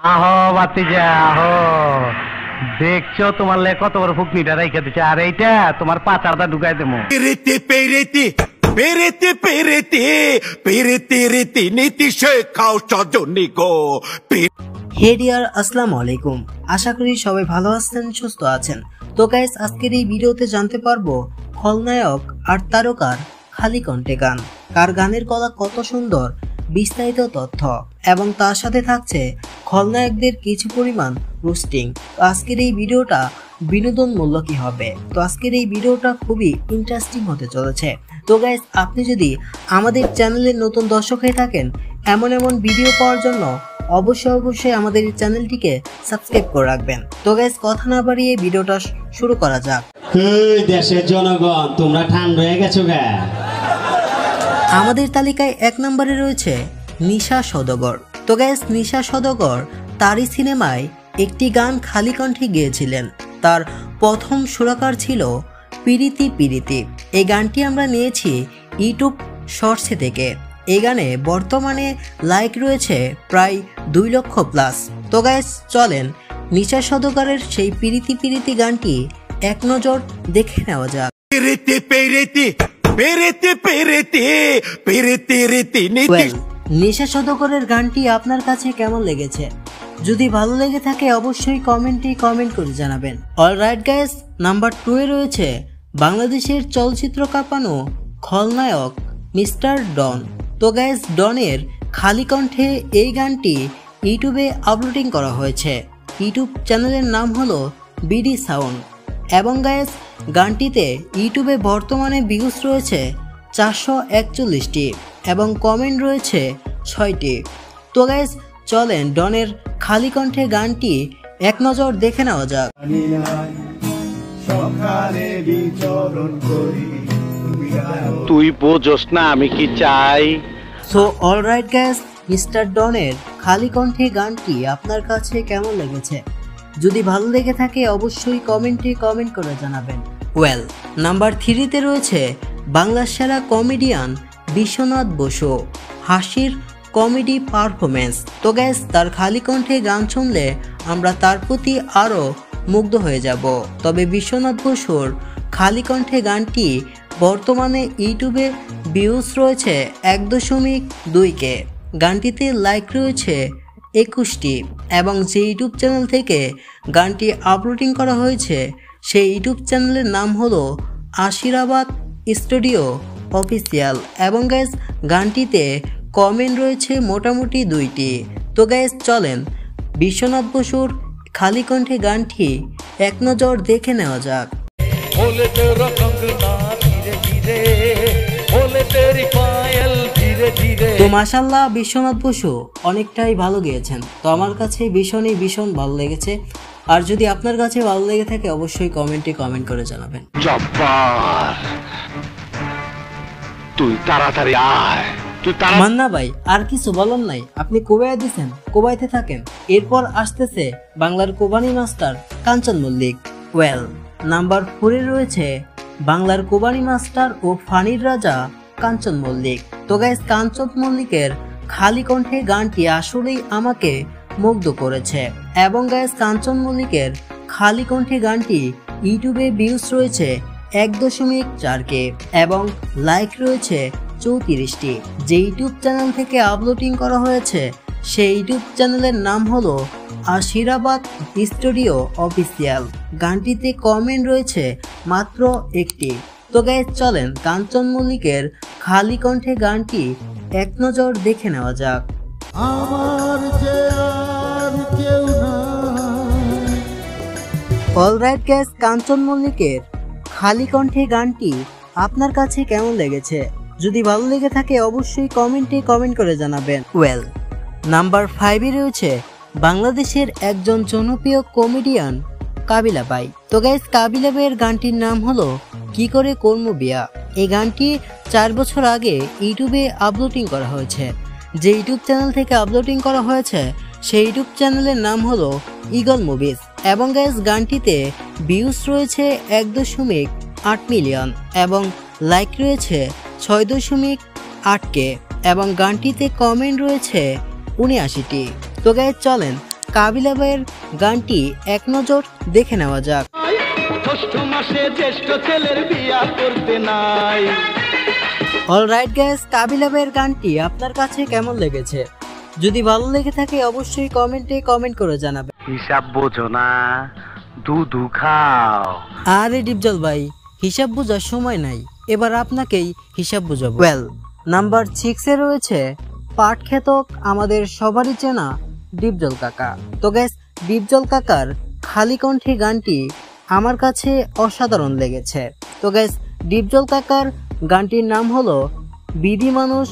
আহো বাতিজা আহো। দেখছ তোমার লে কত বড় ফুকনিটা রেখে দিচ্ছে আর এইটা তোমার পাচারটা ঢুকাই দেবো। পেরেতে পেরেতে পেরেতে পেরেতে পেরেতে রেতে নীতি শেখাও সজনী গো। হে ডিয়ার আসসালামু আলাইকুম। আশা করি সবাই ভালো আছেন সুস্থ আছেন। তো গাইস আজকের এই ভিডিওতে জানতে পারব খলনায়ক আর তারকার খালি কণ্ঠে গান। কার গানের গলা কত সুন্দর বিস্তারিত তথ্য। এবং তার সাথে থাকছে খলনায়কদের কিছু পরিমাণ রোস্টিং তো আজকের এই ভিডিওটা বিনোদন মূল্য কি হবে। তো আজকের এই ভিডিওটা খুবই ইন্টারেস্টিং হতে চলেছে। তো গাইস আপনি যদি আমাদের চ্যানেলের নতুন দর্শক হয়ে থাকেন এমন এমন ভিডিও পাওয়ার জন্য অবশ্যই অবশ্যই আমাদের এই চ্যানেলটিকে সাবস্ক্রাইব করে রাখবেন। তো গাইস কথা না বাড়িয়ে ভিডিওটা শুরু করা যাক। দেশের জনগণ তোমরা ঠান্ডা হয়ে গেছো গা। আমাদের তালিকায় এক নম্বরে রয়েছে নিশা সদগর। তো গ্যাস নিশা সদগর তারই সিনেমায় একটি গান খালি কণ্ঠে গেয়েছিলেন। তার প্রথম সুরাকার ছিল পিরিতি পিরিতি। এই গানটি আমরা নিয়েছি ইউটিউব শর্টসে থেকে। এই গানে বর্তমানে লাইক রয়েছে প্রায় দুই লক্ষ প্লাস। তো গ্যাস চলেন নিশা সদগরের সেই পিরিতি পিরিতি গানটি এক নজর দেখে নেওয়া যাক। পেরেতে পেরেতে পেরেতে পেরেতে পেরেতে রেতে নেশা সদকরের গানটি আপনার কাছে কেমন লেগেছে? যদি ভালো লেগে থাকে, অবশ্যই কমেন্টে কমেন্ট করে জানাবেন। All right guys, number two এ রয়েছে বাংলাদেশের চলচ্চিত্র কাঁপানো খলনায়ক মিস্টার ডন। তো গাইস, ডনের খালি কণ্ঠে এই গানটি ইউটিউবে আপলোডিং করা হয়েছে। ইউটিউব চ্যানেলের নাম হলো বিডি সাউন্ড। এবং গাইস, গানটিতে ইউটিউবে বর্তমানে ভিউজ রয়েছে চারশো একচল্লিশটি। এবং কমেন্ট রয়েছে ছয়টি। তো গাইস চলেন ডনের খালি কণ্ঠে গানটি এক নজর দেখে নেওয়া যাক। তুই বোঝস না আমি কি চাই। সো অলরাইট গ্যাস মিস্টার ডনের খালি কণ্ঠে গানটি আপনার কাছে কেমন লেগেছে? যদি ভালো লেগে থাকে অবশ্যই কমেন্টে কমেন্ট করে জানাবেন। ওয়েল নাম্বার থ্রিতে রয়েছে বাংলার সেরা কমেডিয়ান বিশ্বনাথ বসু। হাসির কমেডি পারফরমেন্স তো গ্যাস তার খালি কণ্ঠে গান শুনলে আমরা তার প্রতি আরও মুগ্ধ হয়ে যাব। তবে বিশ্বনাথ বসুর খালি কণ্ঠে গানটি বর্তমানে ইউটিউবে ভিউজ রয়েছে এক দশমিক দুইকে। গানটিতে লাইক রয়েছে একুশটি এবং যে ইউটিউব চ্যানেল থেকে গানটি আপলোডিং করা হয়েছে, সেই ইউটিউব চ্যানেলের নাম হলো আশিরাবাদ স্টুডিও। অফিসিয়াল। এবং গ্যাস গানটিতে কমেন্ট রয়েছে মোটামুটি দুইটি। তো গ্যাস চলেন। বিশ্বনাথ বসুর খালি কণ্ঠে গানটি এক নজর দেখে নেওয়া যাক। তো মাসাল্লাহ বিশ্বনাথ বসু অনেকটাই ভালো গিয়েছেন। তো আমার কাছে ভীষণই ভীষণ ভালো লেগেছে। আর যদি আপনার কাছে ভালো লেগে থাকে অবশ্যই কমেন্টে কমেন্ট করে জানাবেন। তুই তাড়াতাড়ি আয়। মান্না ভাই, আর কিছু বলার নাই। আপনি কোবাই দিছেন, কোবাইতে থাকেন। এরপর আসতেছে বাংলার কোবানি master Kanchan Mallick. Well number ফোরে রয়েছে বাংলার কোবানি মাস্টার ও ফানির রাজা কাঞ্চন মল্লিক। তো গাইস কাঞ্চন মল্লিকের খালি কণ্ঠে গানটি আসলেই আমাকে মুগ্ধ করেছে। এবং গাইস কাঞ্চন মল্লিকের খালি কণ্ঠে গানটি ইউটিউবে ভিউজ রয়েছে এক দশমিক চার কে এবং লাইক রয়েছে চৌত্রিশটি। যে ইউটিউব চ্যানেল থেকে আপলোডিং করা হয়েছে সেই ইউটিউব চ্যানেলের নাম হলো আশিরাবাদ স্টুডিও অফিসিয়াল। গানটিতে কমেন্ট রয়েছে মাত্র একটি। তো গাইজ চলেন কাঞ্চন মল্লিকের খালি কণ্ঠে গানটি এক নজর দেখে নেওয়া যাক। অলরাইট গ্যাস কাঞ্চন মল্লিকের খালি কণ্ঠে গানটি আপনার কাছে কেমন লেগেছে? যদি ভালো লেগে থাকে, অবশ্যই কমেন্টে কমেন্ট করে জানাবেন। ওয়েল, নাম্বার ফাইভে রয়েছে বাংলাদেশের একজন জনপ্রিয় কমেডিয়ান কাবিলা বাই। তো গাইস কাবিলা বাইয়ের গানটির নাম হলো কি করে কর্ম বিয়া? এই গানটি চার বছর আগে ইউটিউবে আপলোডিং করা হয়েছে। যে ইউটিউব চ্যানেল থেকে আপলোডিং করা হয়েছে, সেই ইউটিউব চ্যানেলের নাম হলো ইগল মুভিজ এবং গ্যাস গানটিতে ভিউজ রয়েছে এক দশমিক আট মিলিয়ন এবং লাইক রয়েছে ছয় দশমিক আট কে এবং গানটিতে কমেন্ট রয়েছে উনিআশিটি। তো গায়ে চলেন কাবিলা ভাইয়ের গানটি এক নজর দেখে নেওয়া যাক। জ্যৈষ্ঠ মাসে জ্যেষ্ঠ ছেলের বিয়া করতে নাই। অলরাইট গ্যাস কাবিলা ভাইয়ের গানটি আপনার কাছে কেমন লেগেছে? যদি ভালো লেগে থাকে অবশ্যই কমেন্টে কমেন্ট করে জানাবেন। হিসাব বোঝো না। দুধু খাও। আরে ডিপজল ভাই হিসাব বোঝার সময় নাই। এবার আপনাকেই হিসাব বোঝাবো। ওয়েল নাম্বার সিক্সে রয়েছে পাট খেতক আমাদের সবারই চেনা ডিপজল কাকা। তো গ্যাস ডিপজল কাকার খালি কণ্ঠে গানটি আমার কাছে অসাধারণ লেগেছে। তো গ্যাস ডিপজল কাকার গানটির নাম হলো বিধি মানুষ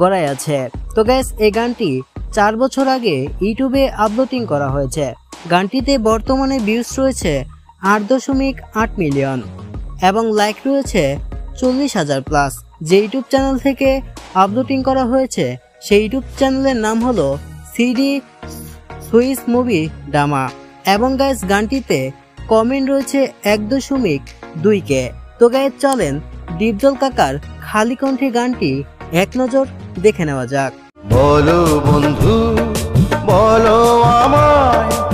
গড়াই আছে। তো গ্যাস এই গানটি চার বছর আগে ইউটিউবে আপলোডিং করা হয়েছে। গানটিতে বর্তমানে ভিউজ রয়েছে আট দশমিক আট মিলিয়ন এবং লাইক রয়েছে চল্লিশ হাজার প্লাস যে ইউটিউব চ্যানেল থেকে আপলোডিং করা হয়েছে, সেই ইউটিউব চ্যানেলের নাম হলো সিডি সুইস মুভি ডামা এবং গাইস গানটিতে কমেন্ট রয়েছে এক দশমিক দুই কে। তো গাইজ চলেন ডিপজল কাকার খালি কণ্ঠে গানটি এক নজর দেখে নেওয়া যাক। বলো বন্ধু, বলো আমায়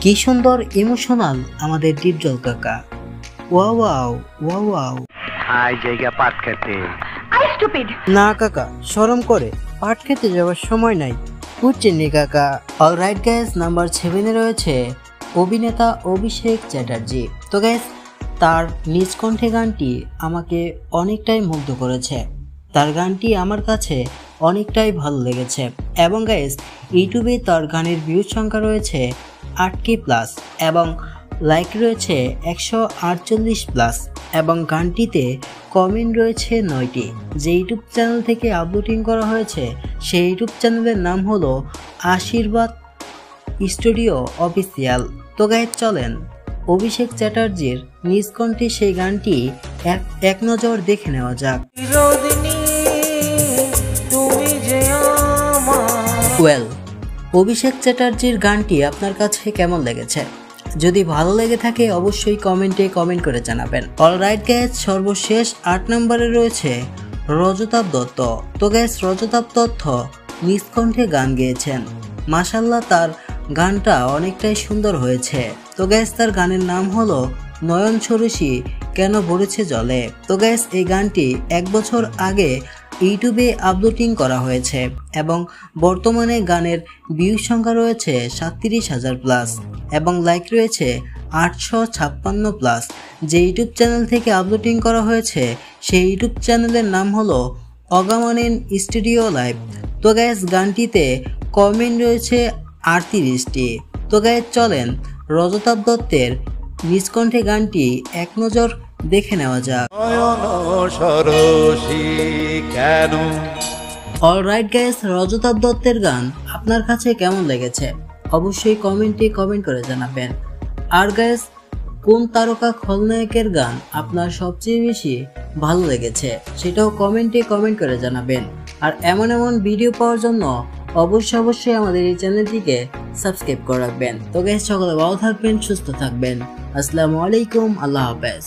কি সুন্দর ইমোশনাল আমাদের ডিপজল কাকা। Wow wow wow wow. I জায়গা পাট খেতে। আই স্টুপিড। না কাকা শরম করে। পাট খেতে যাওয়ার সময় নাই। বুঝছেন নি কাকা। অলরাইট গ্যাস নাম্বার সেভেনে রয়েছে অভিনেতা অভিষেক চ্যাটার্জি। তো গ্যাস তার নিজ কণ্ঠে গানটি আমাকে অনেকটাই মুগ্ধ করেছে। তার গানটি আমার কাছে অনেকটাই ভালো লেগেছে। এবং গ্যাস ইউটিউবে তার গানের ভিউজ সংখ্যা রয়েছে আটটি প্লাস এবং লাইক রয়েছে একশো আটচল্লিশ প্লাস এবং গানটিতে কমেন্ট রয়েছে নয়টি। যে ইউটিউব চ্যানেল থেকে আপলোডিং করা হয়েছে, সেই ইউটিউব চ্যানেলের নাম হলো আশীর্বাদ স্টুডিও অফিসিয়াল। তো গাইড চলেন অভিষেক চ্যাটার্জির নিজ কণ্ঠে সেই গানটি এক নজর দেখে নেওয়া যাক। ওয়েল অভিষেক চ্যাটার্জির গানটি আপনার কাছে কেমন লেগেছে? যদি ভালো লেগে থাকে, অবশ্যই কমেন্টে কমেন্ট করে জানাবেন। অলরাইট গ্যাস সর্বশেষ আট নম্বরে রয়েছে রজতাব দত্ত। তো গ্যাস রজতাব দত্ত নিষ্কণ্ঠে গান গেয়েছেন। মাসাল্লাহ তার গানটা অনেকটাই সুন্দর হয়েছে। তো গ্যাস তার গানের নাম হলো নয়ন সরসী কেন ভরেছে জলে? তো গ্যাস এই গানটি এক বছর আগে ইউটিউবে আপলোডিং করা হয়েছে এবং বর্তমানে গানের ভিউ সংখ্যা রয়েছে সাতত্রিশ হাজার প্লাস এবং লাইক রয়েছে আটশো ছাপ্পান্ন প্লাস যে ইউটিউব চ্যানেল থেকে আপলোডিং করা হয়েছে, সেই ইউটিউব চ্যানেলের নাম হলো অগামানিন স্টুডিও লাইভ। তো গ্যাস গানটিতে কমেন্ট রয়েছে আটত্রিশটি। তো গ্যাস চলেন রজতাব দত্তের নিষ্কণ্ঠে গানটি এক নজর দেখে নেওয়া যাক। কেন? অলরাইট গ্যাস রজতাব দত্তের গান আপনার কাছে কেমন লেগেছে? অবশ্যই কমেন্টে কমেন্ট করে জানাবেন। আর গ্যাস কোন তারকা খলনায়কের গান আপনার সবচেয়ে বেশি ভালো লেগেছে সেটাও কমেন্টে কমেন্ট করে জানাবেন। আর এমন এমন ভিডিও পাওয়ার জন্য অবশ্যই অবশ্যই আমাদের এই চ্যানেলটিকে সাবস্ক্রাইব করে রাখবেন। তো গ্যাস সকলে ভালো থাকবেন সুস্থ থাকবেন। আসসালামু আলাইকুম আল্লাহ হাফেজ।